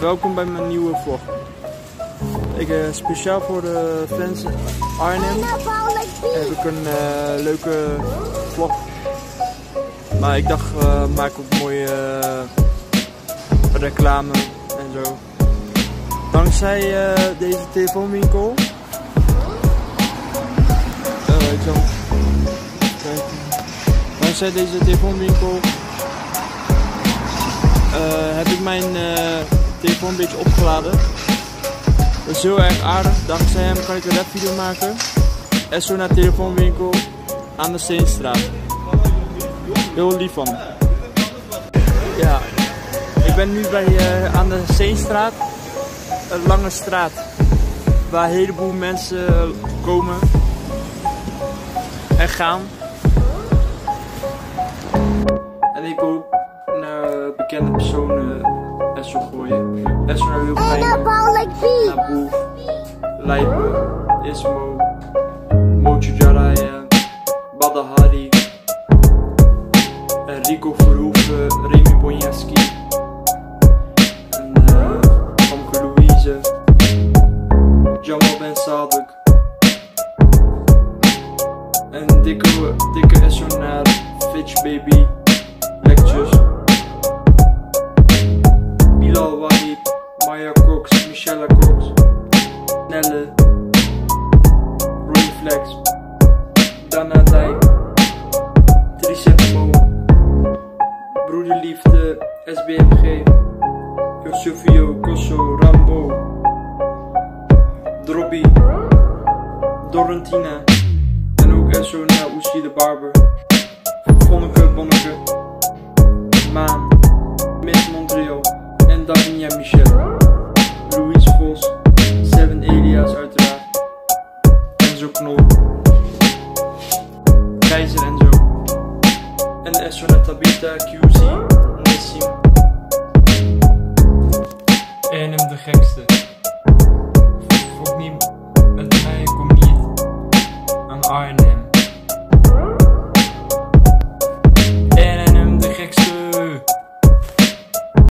welkom bij mijn nieuwe vlog. Ik, uh, speciaal voor de fans Arnhem heb ik een uh, leuke vlog. Maar ik dacht, uh, maak ook mooie reclame en zo. Dankzij deze telefoonwinkel. ik zal Dankzij deze telefoonwinkel heb ik mijn telefoon een beetje opgeladen. Dat is heel erg aardig. Dankzij hem kan ik een rapvideo maken. En zo naar telefoonwinkel aan de Steenstraat. Heel lief van. Ja, ik ben nu bij, uh, aan de Steenstraat. Een lange straat. Waar een heleboel mensen komen en gaan. En ik hoop naar bekende personen Esso gooien. Esso naar heel klein. Naar Boef, Lijpen, Ismo, Mojo Jaraya, Badahari, Rico Verhoeven, Remy Bonjeski, en uh, Famke Louise, Jamal Ben Sadek. En dikke, dikke Esso naar Fitch Baby, Nelle, Flex, Dana Dijk, Broederliefde, SBMG, Josufio, Kosso, Rambo, Drobby, Dorentina. En ook zo naar Oesie de Barber, Vonneke, Bonneke, Maan, Miss Montreal. Dagnia Michel, Keizer en zo. En de Esona Tabita, QC, Nessim. En hem de gekste. Volg niet, met mij kom niet aan Arne.